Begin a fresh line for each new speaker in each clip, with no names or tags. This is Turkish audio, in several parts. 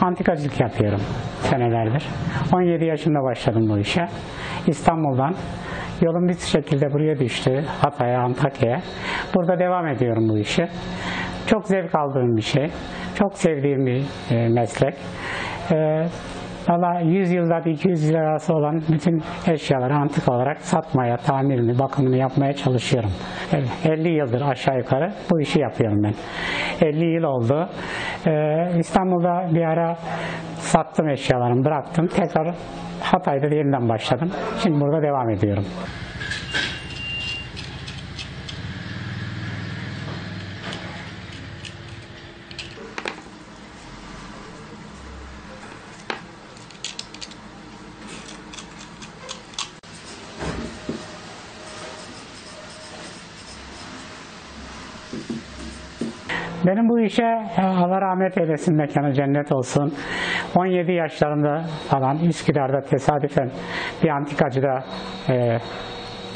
Antikacılık yapıyorum senelerdir. 17 yaşında başladım bu işe. İstanbul'dan yolum bir şekilde buraya düştü. Hatay'a, Antakya'ya. Burada devam ediyorum bu işi. Çok zevk aldığım bir şey. Çok sevdiğim bir e, meslek. E, Valla 100 yılda 200 yıl arası olan bütün eşyaları antik olarak satmaya, tamirini, bakımını yapmaya çalışıyorum. Evet, 50 yıldır aşağı yukarı bu işi yapıyorum ben. 50 yıl oldu. Ee, İstanbul'da bir ara sattım eşyalarımı, bıraktım. Tekrar Hatay'da yeniden başladım. Şimdi burada devam ediyorum. Benim bu işe Allah rahmet eylesin mekanı cennet olsun. 17 yaşlarında falan Üsküdar'da tesadüfen bir antikacıda e,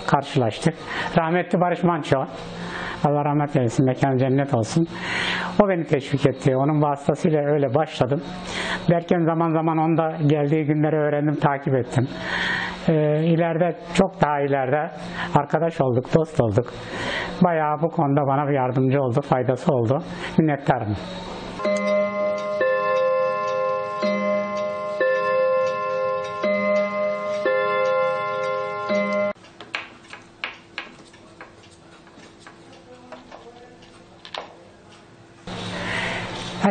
karşılaştık. Rahmetli Barış Manço. Allah rahmet eylesin, mekanı cennet olsun. O beni teşvik etti. Onun vasıtasıyla öyle başladım. Derken zaman zaman onda geldiği günleri öğrendim, takip ettim. Ee, ileride, çok daha ileride arkadaş olduk, dost olduk. Bayağı bu konuda bana bir yardımcı oldu, faydası oldu. Minnettarım.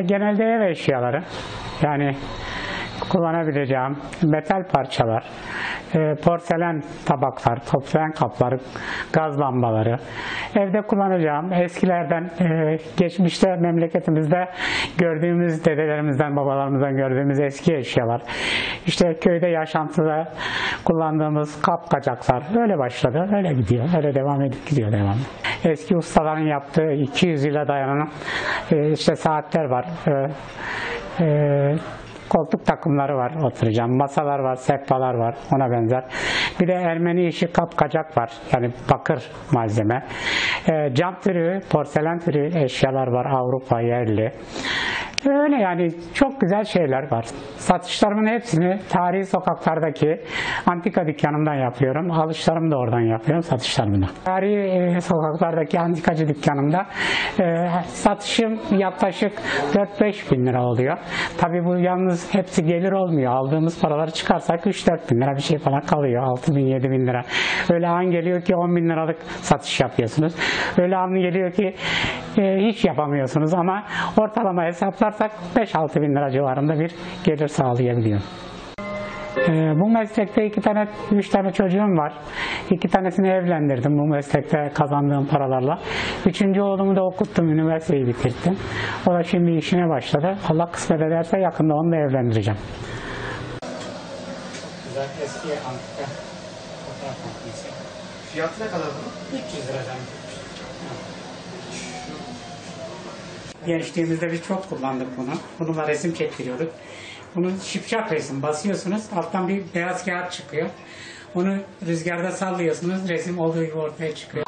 Genelde ev eşyaları. Yani kullanabileceğim metal parçalar, e, porselen tabaklar, porselen kapları, gaz lambaları, evde kullanacağım eskilerden, e, geçmişte memleketimizde gördüğümüz dedelerimizden, babalarımızdan gördüğümüz eski eşyalar. İşte köyde yaşantıda kullandığımız kap kacaklar öyle başladı, öyle gidiyor, öyle devam edip gidiyor devam. Eski ustaların yaptığı 200 yıla dayanan e, işte saatler var. E, e, koltuk takımları var oturacağım. Masalar var, sehpalar var ona benzer. Bir de Ermeni işi kapkacak var. Yani bakır malzeme. Ee, cam türü, porselen türü eşyalar var Avrupa yerli. Öyle yani çok güzel şeyler var. Satışlarımın hepsini tarihi sokaklardaki antika dükkanımdan yapıyorum. Alışlarımı da oradan yapıyorum, satışlarımı. Tarihi e, sokaklardaki antikacı dükkanımda e, satışım yaklaşık 4-5 bin lira oluyor. Tabii bu yalnız hepsi gelir olmuyor. Aldığımız paraları çıkarsak 3-4 bin lira bir şey falan kalıyor. 6 bin, 7 bin lira. Öyle an geliyor ki 10 bin liralık satış yapıyorsunuz. Öyle an geliyor ki hiç yapamıyorsunuz ama ortalama hesaplarsak 5-6 bin lira civarında bir gelir sağlayabiliyor. Ee, bu meslekte iki tane, üç tane çocuğum var. İki tanesini evlendirdim bu meslekte kazandığım paralarla. Üçüncü oğlumu da okuttum, üniversiteyi bitirdim. O da şimdi işine başladı. Allah kısmet ederse yakında onu da evlendireceğim. Eski.
Fiyatı ne kadar bunun?
300 liradan. Gençliğimizde biz çok kullandık bunu. Bununla resim çektiriyorduk. Bunun şipşak resim basıyorsunuz. Alttan bir beyaz kağıt çıkıyor. Onu rüzgarda sallıyorsunuz. Resim olduğu gibi ortaya çıkıyor.